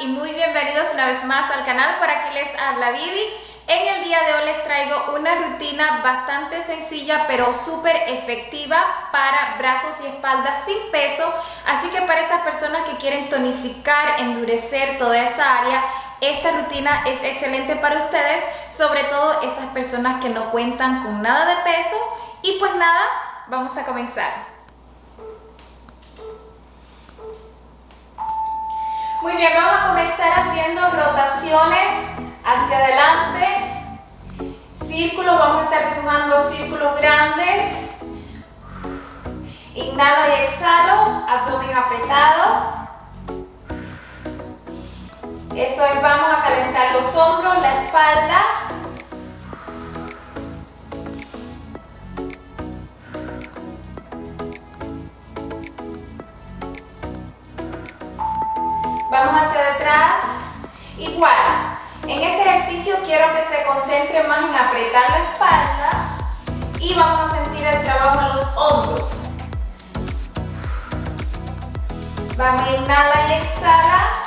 y muy bienvenidos una vez más al canal. Por aquí les habla Vivi. En el día de hoy les traigo una rutina bastante sencilla pero súper efectiva para brazos y espaldas sin peso. Así que para esas personas que quieren tonificar, endurecer toda esa área, esta rutina es excelente para ustedes, sobre todo esas personas que no cuentan con nada de peso. Y pues nada, vamos a comenzar. Muy bien, vamos a comenzar haciendo rotaciones hacia adelante. Círculos, vamos a estar dibujando círculos grandes. Inhalo y exhalo, abdomen apretado. Eso es, vamos a calentar los hombros, la espalda. Quiero que se concentre más en apretar la espalda y vamos a sentir el trabajo en los hombros. Vamos, inhala y exhala.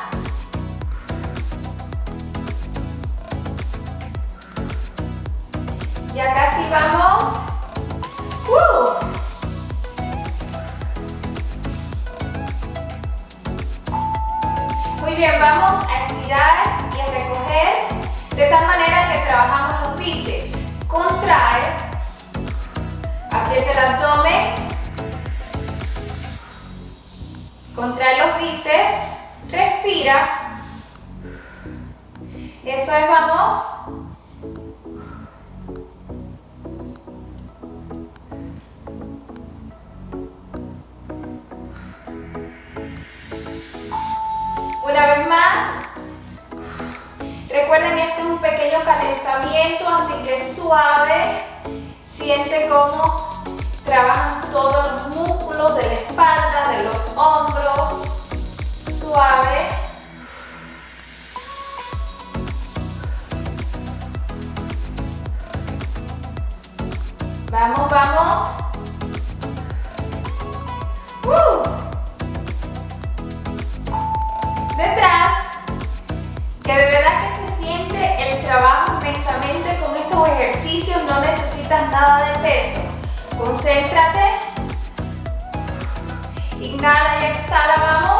Ya casi vamos. Uh. Muy bien, vamos a estirar de tal manera que trabajamos los bíceps. Contrae, aprieta el abdomen, contrae los bíceps, respira. Eso es, vamos. Suave. Siente cómo trabajan todos los músculos de la espalda, de los hombros. Suave. Vamos, vamos. Necesitas nada de peso. Concéntrate. Inhala y exhala, vamos.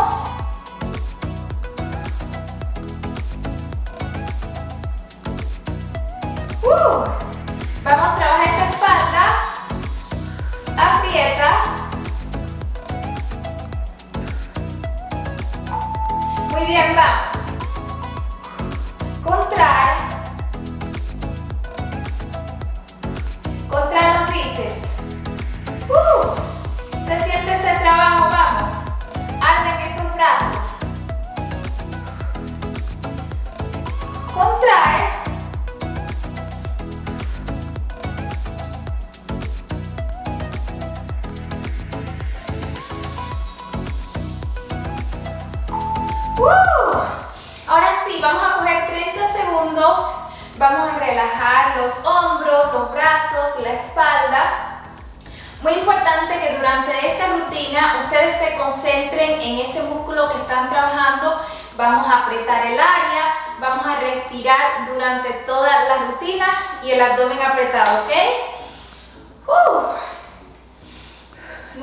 Ustedes se concentren en ese músculo que están trabajando. Vamos a apretar el área, vamos a respirar durante toda la rutina y el abdomen apretado, ¿ok? ¡Uh!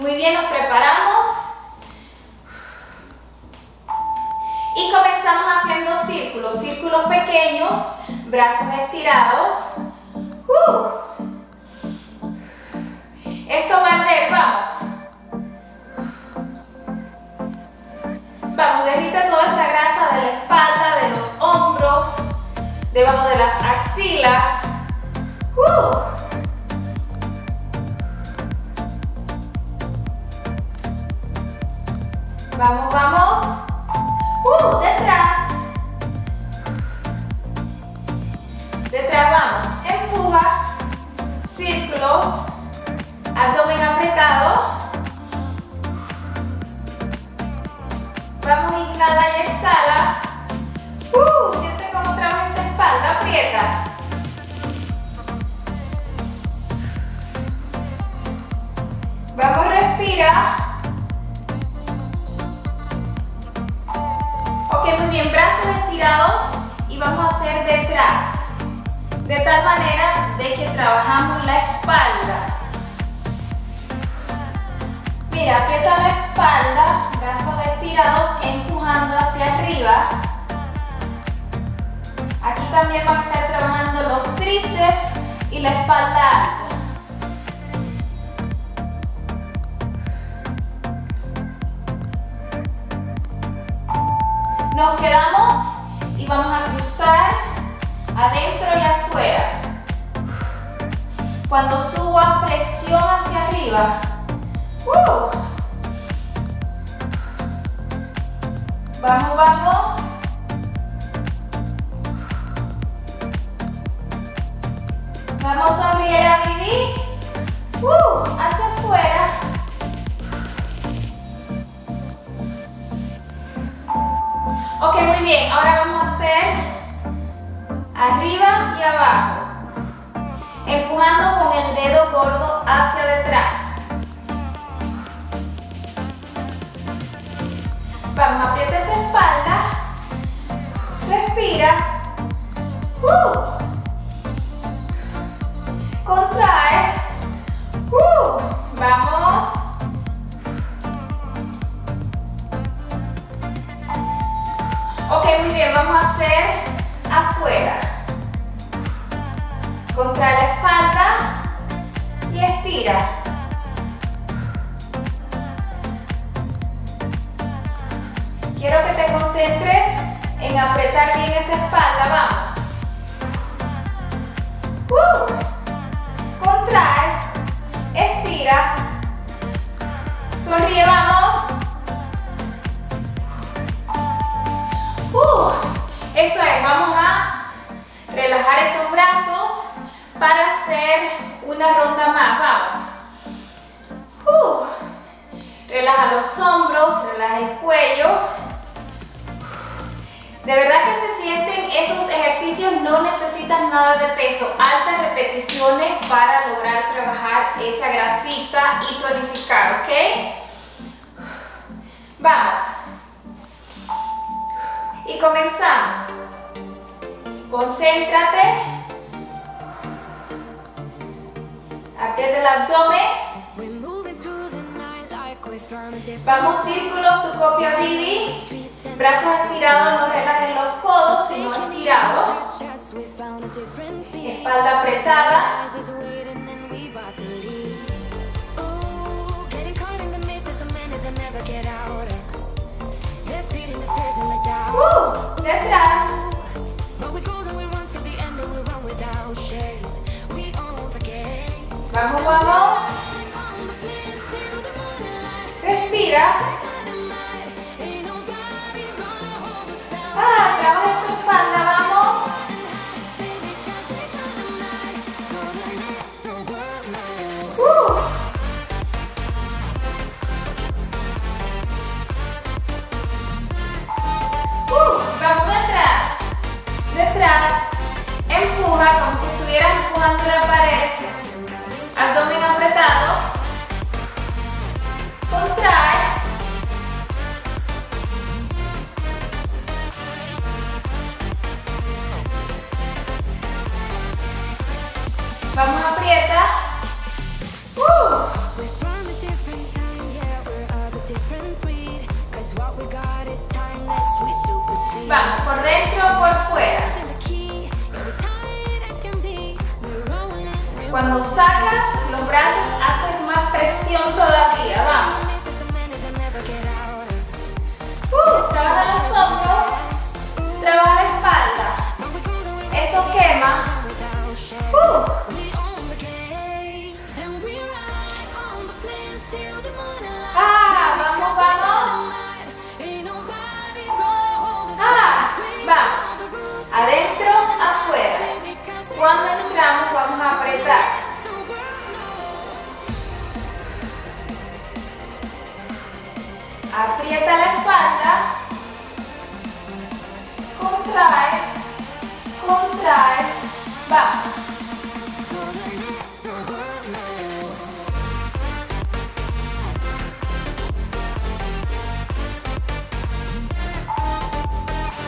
Muy bien, nos preparamos. Y comenzamos haciendo círculos, círculos pequeños, brazos estirados. Uh. Esto arder, vamos. Vamos, derrite toda esa grasa de la espalda, de los hombros, debajo de las axilas. Uh. Vamos, vamos. Uh, detrás. Detrás vamos. Empuja. Círculos. Abdomen apretado. Vamos, inhala y exhala. Uh, siente cómo trabaja esa espalda. Aprieta. Vamos, respira. Ok, muy bien, brazos y vamos a hacer detrás. De tal manera de que trabajamos la espalda. Mira, aprieta la espalda, brazos estirados, empujando hacia arriba. Aquí también vamos a estar trabajando los tríceps y la espalda alta. Nos quedamos y vamos a cruzar adentro y afuera. Cuando suba presión hacia arriba. Vamos, vamos. Vamos a abrir a vivir. Uh, hacia afuera. Ok, muy bien. Ahora vamos a hacer arriba y abajo. Empujando con el dedo concentres en apretar bien esa espalda, vamos. Uh. Contrae, estira, sonríe, vamos. Uh, eso es, vamos a relajar esos brazos para hacer una ronda más, vamos. Uh, relaja los hombros, relaja el cuello. De verdad que se sienten esos ejercicios, no necesitan nada de peso, altas repeticiones para lograr trabajar esa grasita y tonificar, ¿ok? Vamos. Y comenzamos. Concéntrate. Aprieta el abdomen. Vamos círculos, tu copia Bibi. Brazos estirados, no relajes los codos, sino estirados. Espalda apretada. Uh, detrás. Vamos, vamos.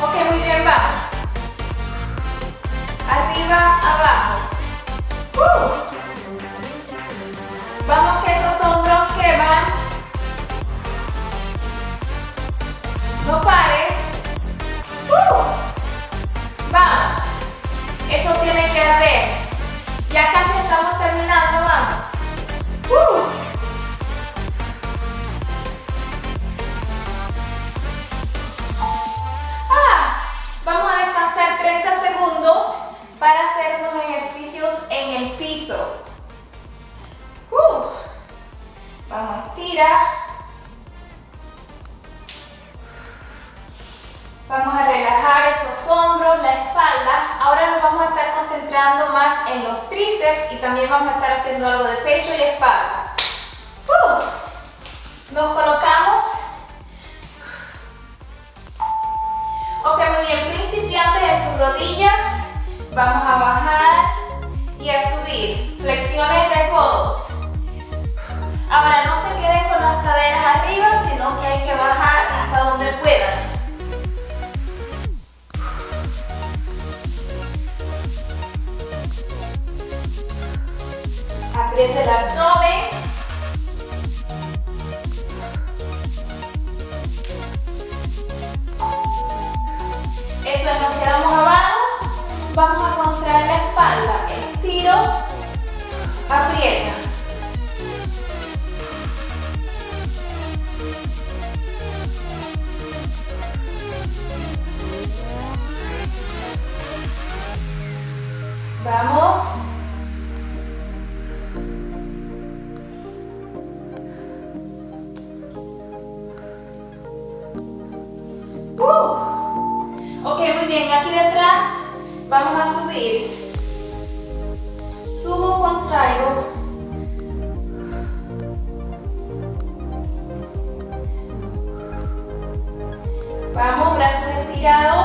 Ok, muy bien, vamos. arriba, abajo. Uh. Vamos que esos hombros queman. No pares. Eso tiene que haber. Ya casi estamos terminando, vamos. Uh. Vamos a bajar y a subir. Flexiones de codos. Ahora no se queden con las caderas arriba, sino que hay que bajar hasta donde puedan. Apriete el abdomen. Vamos a contraer la espalda. Estiro. Aprieta.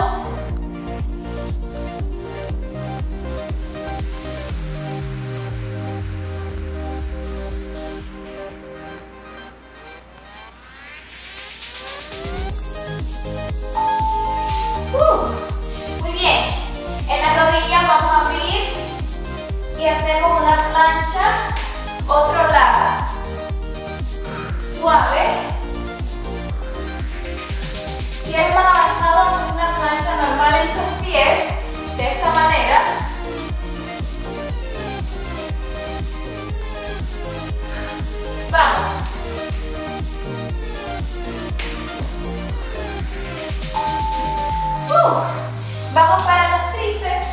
Estirados. Vamos para los tríceps.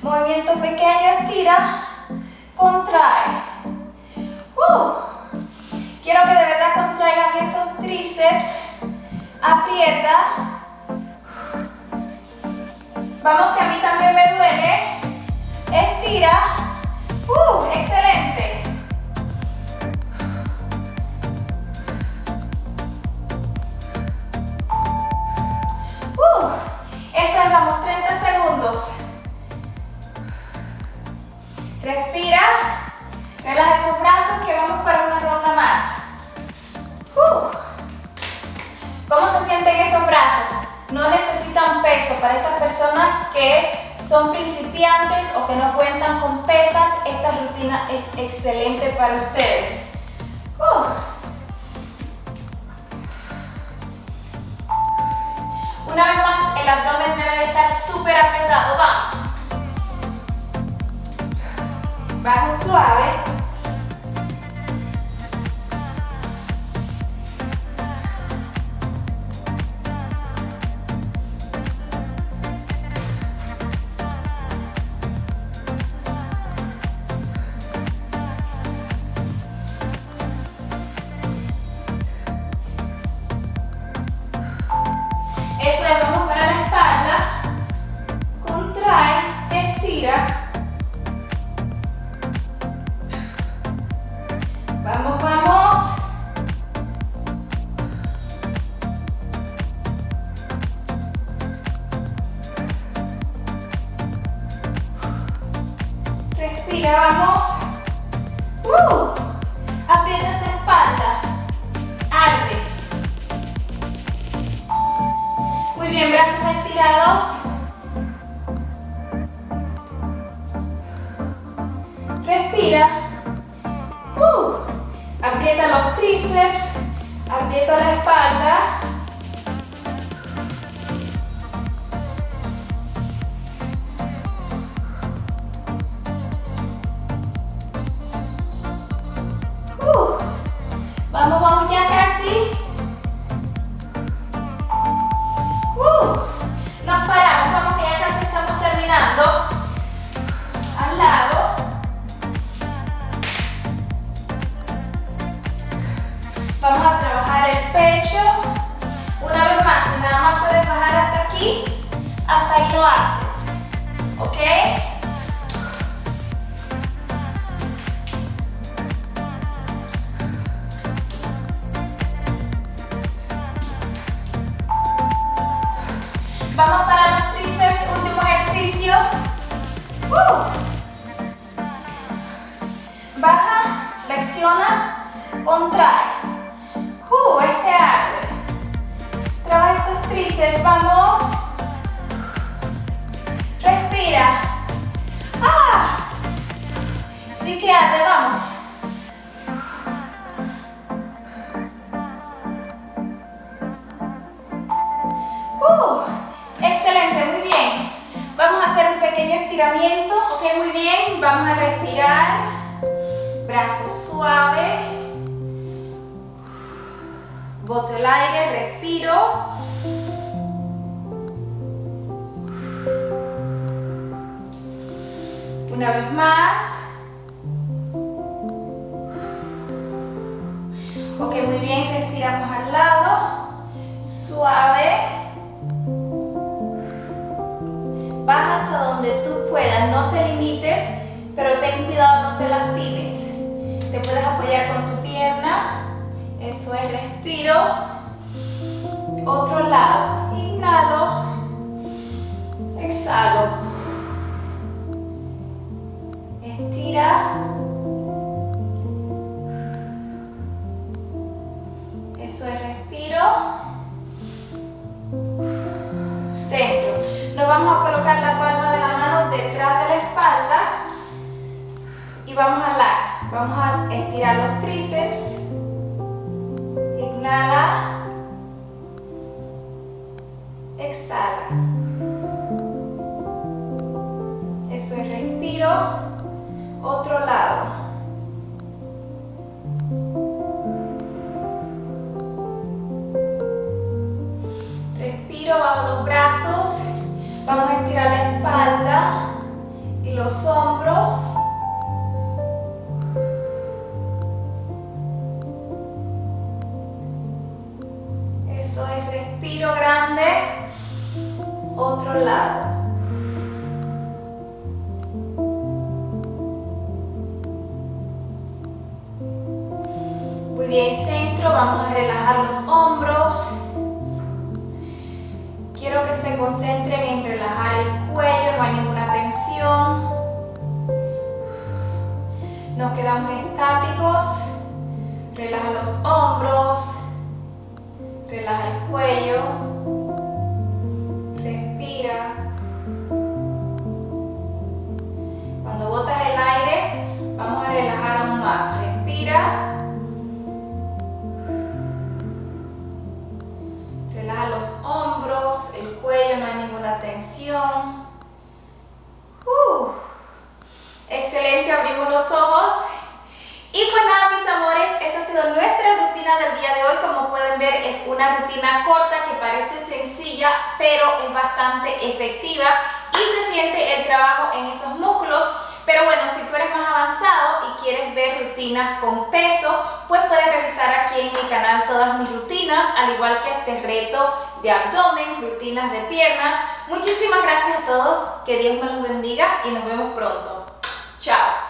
Movimiento pequeño, estira, son principiantes o que no cuentan con pesas. Esta rutina es excelente para ustedes. Uh. Una vez más, el abdomen debe de estar súper apretado. Vamos. Bajo suave. Respira, vamos. Uh, aprieta esa espalda. Arde. Muy bien, brazos estirados. Vamos para los tríceps, último ejercicio. Uh. Baja, flexiona, contrae. Uh, este arde. Trabaja esos tríceps, vamos. Respira. Ah. Sí que vamos. Estiramiento. Ok, muy bien. Vamos a respirar. Brazos suaves. Boto el aire, respiro. Una vez más. Ok, muy bien. Respiramos al lado. Suave. Baja hasta donde tú puedas, no te limites, pero ten cuidado, no te lastimes. Te puedes apoyar con tu pierna. Eso es, respiro. Otro lado. Inhalo. Exhalo. Estira. Y vamos a hablar. Vamos a estirar los tríceps. Inhala. Exhala. Bien, centro. Vamos a relajar los hombros. Quiero que se concentren en relajar el cuello, no hay ninguna tensión. Nos quedamos estáticos. Relaja los hombros. Relaja el cuello. El cuello, no hay ninguna tensión. Uh, excelente, abrimos los ojos. Y pues nada, mis amores, esa ha sido nuestra rutina del día de hoy. Como pueden ver, es una rutina corta que parece sencilla, pero es bastante efectiva y se siente el trabajo en esos músculos. Pero bueno, si tú eres más avanzado y quieres ver rutinas con peso, pues puedes revisar aquí en mi canal todas mis rutinas, al igual que este reto de abdomen, rutinas de piernas. Muchísimas gracias a todos, que Dios me los bendiga y nos vemos pronto. Chao.